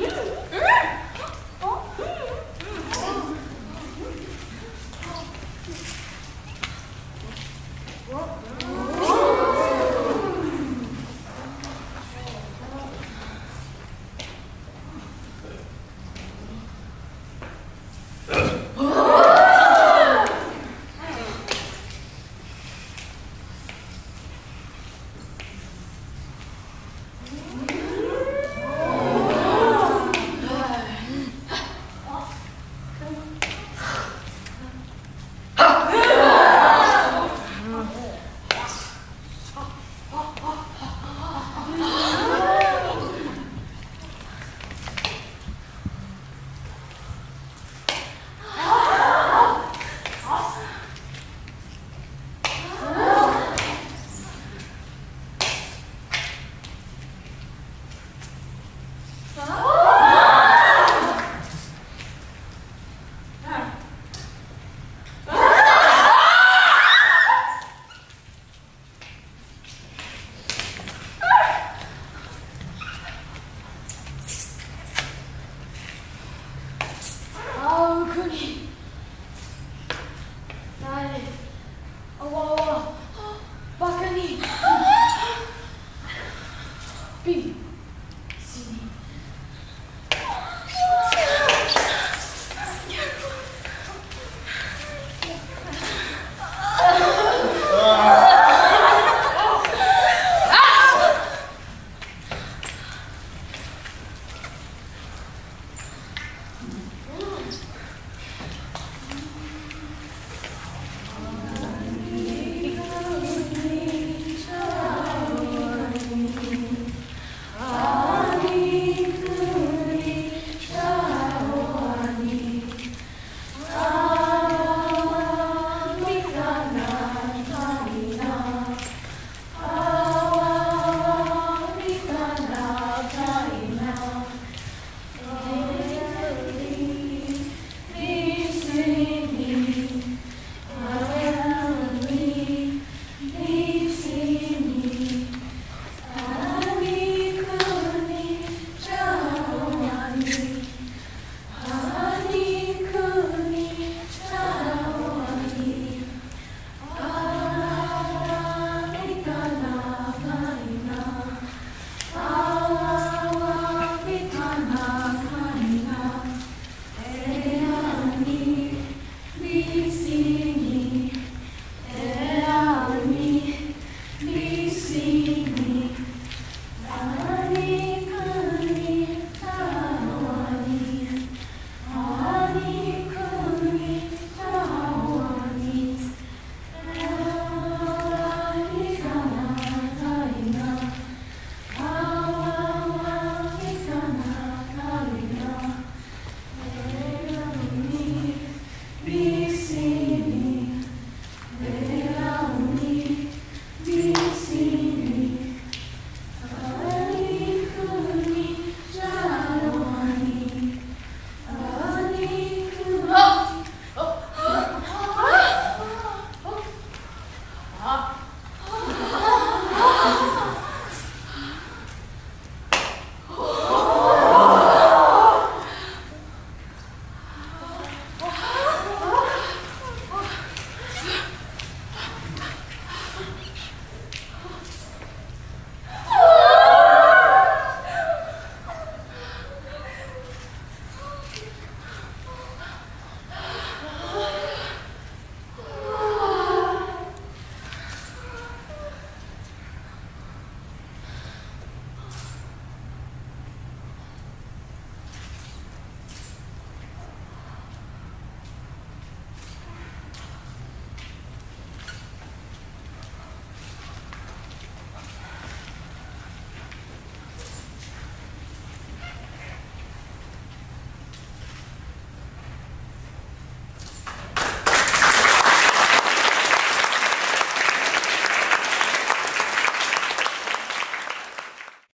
Yeah. pi.